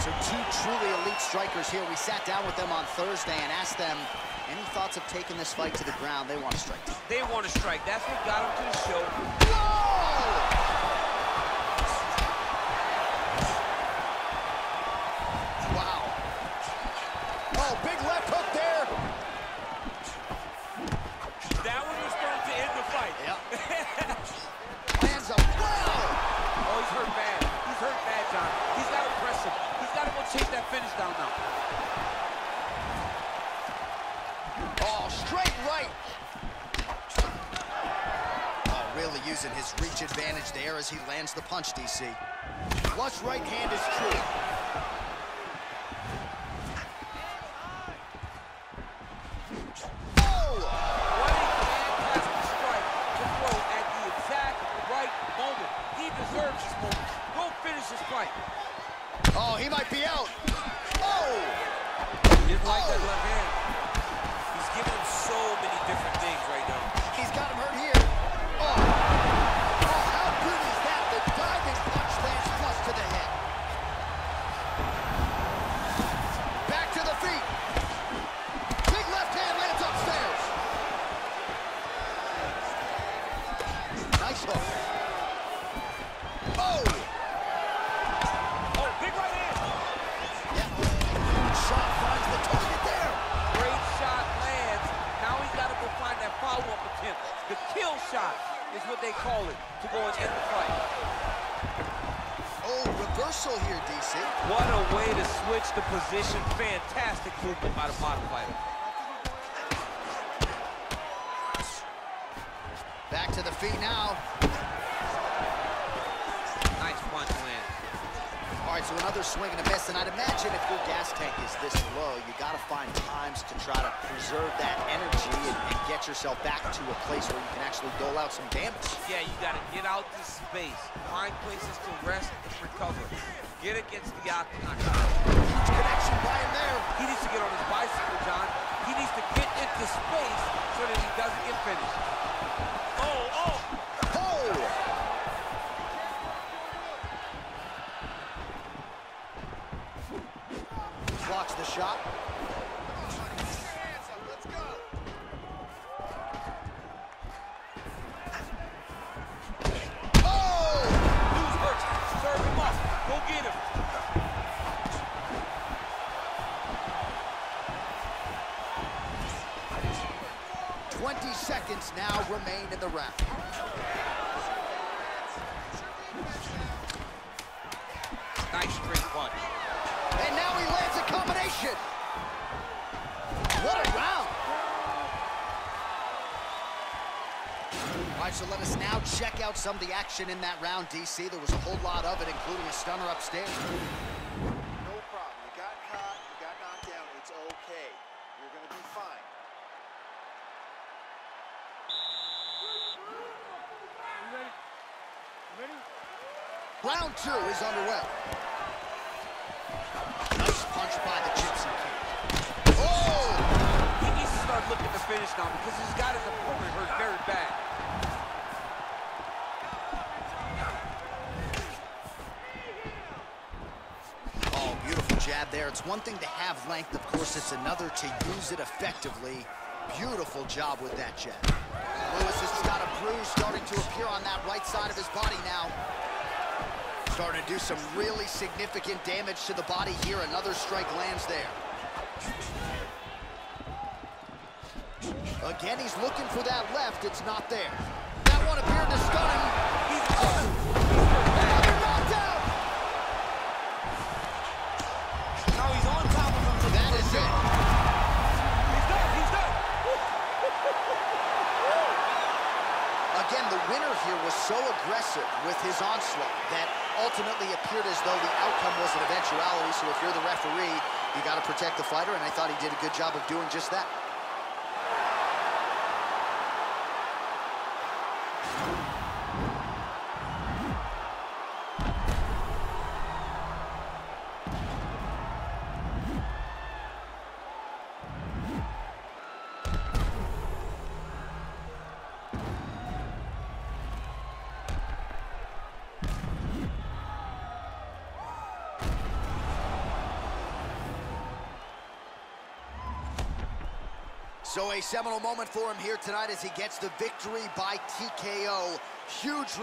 so two truly elite strikers here. We sat down with them on Thursday and asked them any thoughts of taking this fight to the ground. They want to strike. They want to strike. That's what got them to the show. Whoa! Wow. Oh, big left hook there. That one was going to end the fight. Yep. Lands a wow. Oh, he's hurt bad. He's hurt bad, Jon. He's got to press him. He's got to go chase that finish down now. Oh, straight right. Oh, really using his reach advantage there as he lands the punch, DC. Flush right hand is true. Oh! What a fantastic strike to throw at the exact right moment. He deserves this moment. Go finish this fight. Oh, he might be out. Oh! Didn't like that oh! left hand. He's giving him so many different things right now. He's got him hurt here. Oh! Oh, how good is that? The diving punch lands flush to the head. Back to the feet. Big left hand lands upstairs. Nice hook. Call it to go and end the fight. Oh, reversal here, DC. What a way to switch the position. Fantastic movement by the bottom fighter. Back to the feet now. Right, so another swing and a miss, and I'd imagine if your gas tank is this low, you got to find times to try to preserve that energy and, and get yourself back to a place where you can actually dole out some damage. Yeah, you got to get out to space. Find places to rest and recover. Get against the octagon. Huge connection by him there. He needs to get on his bicycle, Jon. He needs to get into space so that he doesn't get finished. Now remain in the round. Nice straight punch. And now he lands a combination. What a round. All right, so let us now check out some of the action in that round, DC. There was a whole lot of it, including a stunner upstairs. No problem. You got caught, you got knocked down. It's okay. You're going to be fine. Round two is underway. Nice punch by the Gypsy King. Oh! He needs to start looking to finish now because he's got his opponent hurt very bad. Oh, beautiful jab there. It's one thing to have length, of course, it's another to use it effectively. Beautiful job with that jab. Lewis has got a bruise starting to appear on that right side of his body now. Starting to do some really significant damage to the body here. Another strike lands there. Again, he's looking for that left. It's not there. That one appeared to stun him. He's hurt. He's hurt bad. Another knockdown. Now he's on top of him. That is it. He's done. He's done. Again, the winner here was so aggressive with his onslaught that ultimately appeared as though the outcome was an eventuality. So if you're the referee, you got to protect the fighter, and I thought he did a good job of doing just that. So a seminal moment for him here tonight as he gets the victory by TKO. Huge